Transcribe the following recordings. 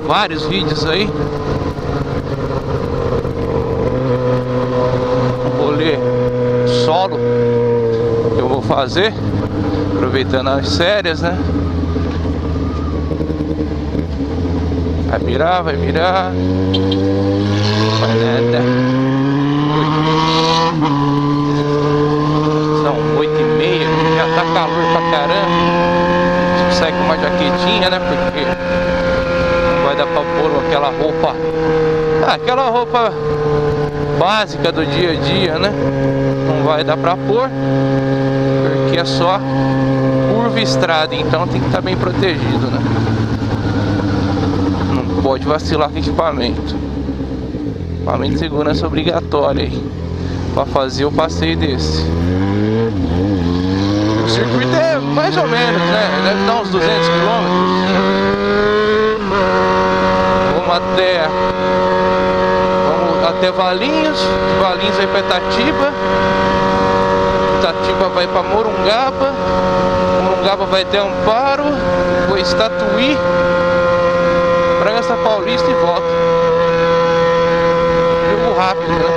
né? Vários vídeos aí. Um rolê solo que eu vou fazer, aproveitando as férias, né? Vai virar, vai virar. Vai nada. São oito e meia, já tá calor pra caramba. A gente sai com uma jaquetinha, né? Porque não dar pra pôr aquela roupa. Aquela roupa básica do dia a dia, né? Não vai dar pra pôr. Porque é só curva estrada, então tem que estar tá bem protegido, né? pode vacilar com equipamento. Equipamento de segurança obrigatório aí. Pra fazer o passeio desse. O circuito é mais ou menos, né? Deve dar uns 200 quilômetros. Vamos até. Vamos até Valinhos. Valinhos vai pra Itatiba. Itatiba vai pra Morungaba. Morungaba vai até Amparo. Depois Tatuí. Bragança Paulista e volta. Jogo rápido, né?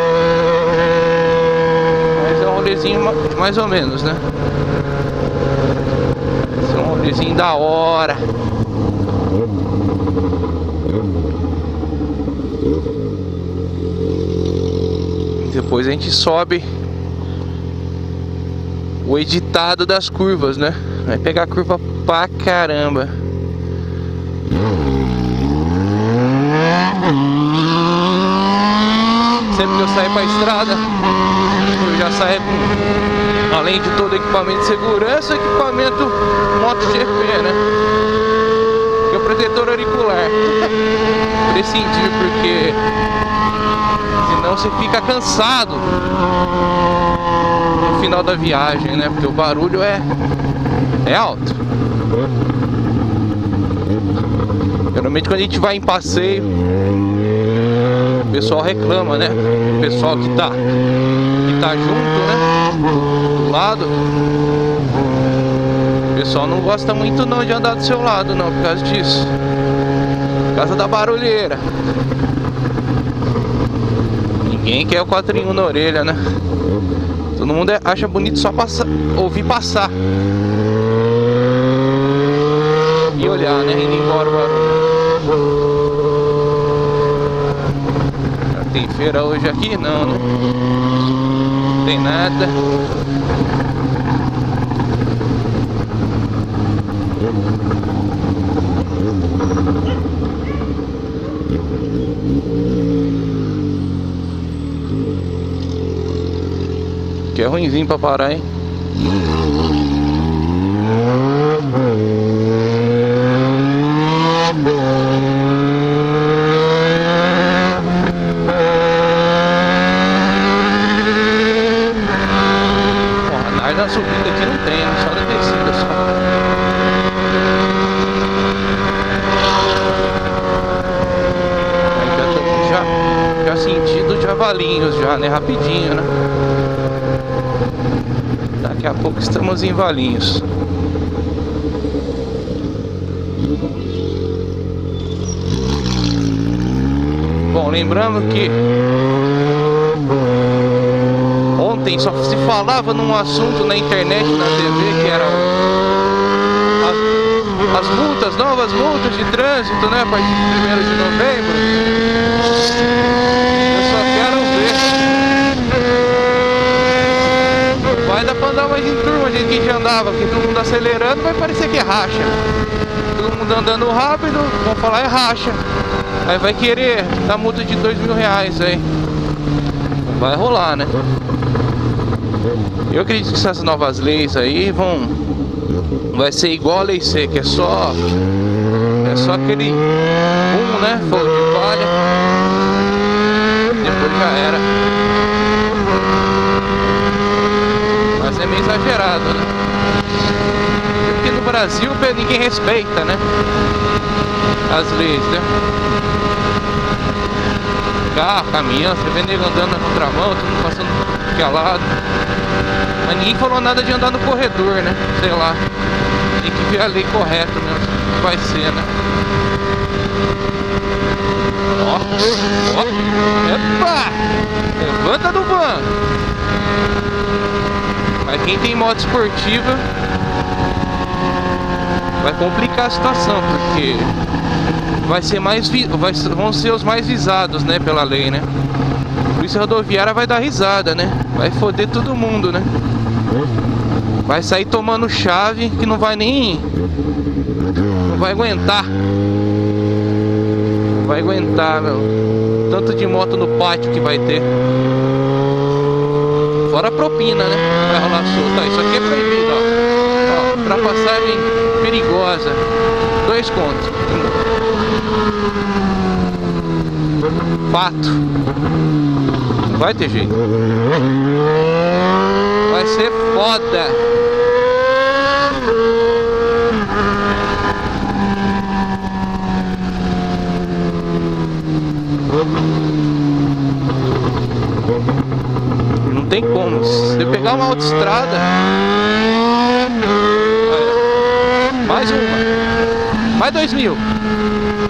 Mas é um rolezinho mais ou menos, né? Esse é um rolezinho da hora. Depois a gente sobe o editado das curvas, né? Vai pegar curva pra caramba. Sempre que eu saio pra estrada, eu já saio além de todo equipamento de segurança, equipamento MotoGP, né? O protetor auricular. Prescindir, porque senão você fica cansado no final da viagem, né? Porque o barulho é, é alto. Geralmente quando a gente vai em passeio, o pessoal reclama, né? O pessoal que tá, que tá junto, né? Do lado. Pessoal não gosta muito não de andar do seu lado não, por causa disso. Por causa da barulheira. Ninguém quer o 4 em 1 na orelha, né? Todo mundo é, acha bonito só ouvir passar. E olhar, né? Indo embora o barulho. Tem feira hoje aqui? Não, né? Não tem nada. Que é ruimzinho pra parar, hein? na subida aqui não tem, né? só na descida só. Aí já tô já, já Javalinhos já, né? Rapidinho, né? Daqui a pouco estamos em Valinhos. Bom, lembrando que ontem só se falava num assunto na internet, na TV, que era as, as multas, novas multas de trânsito, né? A partir de 1 de novembro. Eu só quero ver. Mais em turma, gente que já andava, porque todo mundo acelerando, vai parecer que é racha. Todo mundo andando rápido, vão falar é racha. Aí vai querer dar multa de dois mil reais aí. Vai rolar, né? Eu acredito que essas novas leis aí vão vai ser igual a lei C, que é só é só aquele um, né, fogo de palha. Depois já era. Mas é meio exagerado, né? Porque no Brasil ninguém respeita, né? As leis, né? Carro, caminhão, você vê nego andando na contramão, todo mundo passando é lado. Mas ninguém falou nada de andar no corredor, né? Sei lá. Tem que ver a lei correta mesmo. Vai ser, né? Ó, ó, epa! Levanta do banco. Quem tem moto esportiva vai complicar a situação, porque vai ser mais vai, vão ser os mais visados, né, pela lei, né? Polícia rodoviária vai dar risada, né? Vai foder todo mundo, né? Vai sair tomando chave que não vai nem não vai aguentar. Não vai aguentar, meu. Tanto de moto no pátio que vai ter. Fora a propina, né? Vai rolar solto. isso aqui é proibido, ó. ó ultrapassagem perigosa. Dois contos. Fato. Vai ter jeito. Vai ser foda. Não tem como. Se pegar uma autoestrada. Mais uma. Mais dois mil.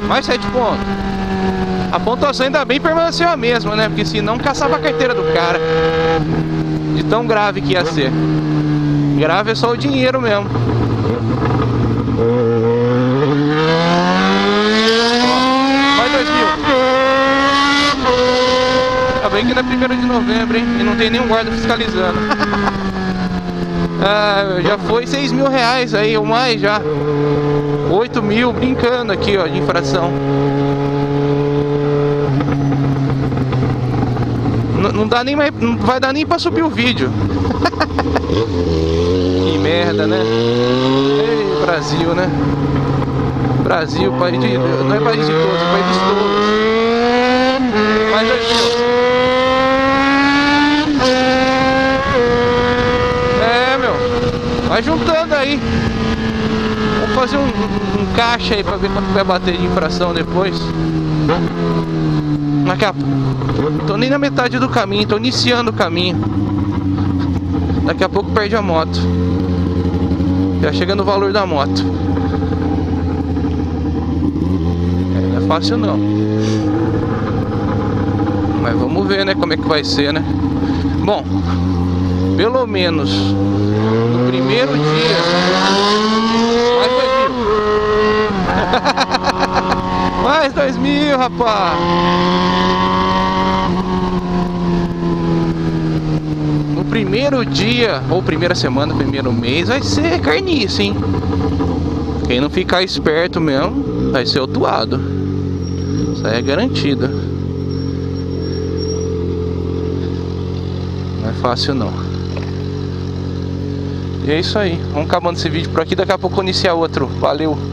Mais sete pontos. A pontuação ainda bem permaneceu a mesma, né? Porque senão caçava a carteira do cara. De tão grave que ia ser. Grave é só o dinheiro mesmo. mais dois mil. Tá bem que não é de novembro, hein? E não tem nenhum guarda fiscalizando. ah, já foi seis mil reais aí, ou mais já. 8 mil brincando aqui, ó, de infração. Não dá nem mais, não vai dar nem pra subir o vídeo. que merda, né? Ei, Brasil, né? Brasil, país de, não é país de todos, é país de todos. Mas aqui, É, meu. Vai juntando aí fazer um, um, caixa aí pra ver quanto vai bater de infração depois. Daqui a pouco. Tô nem na metade do caminho, tô iniciando o caminho. Daqui a pouco perde a moto. Já chega no valor da moto. É, não é fácil não. Mas vamos ver, né, como é que vai ser, né? Bom, pelo menos no primeiro dia mais dois mil, rapaz! No primeiro dia, ou primeira semana, primeiro mês, vai ser carniça, hein? Quem não ficar esperto mesmo, vai ser otuado. Isso aí é garantido. Não é fácil não. E é isso aí. Vamos acabando esse vídeo por aqui. Daqui a pouco eu iniciar outro. Valeu!